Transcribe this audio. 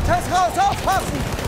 Bartas raus, aufpassen!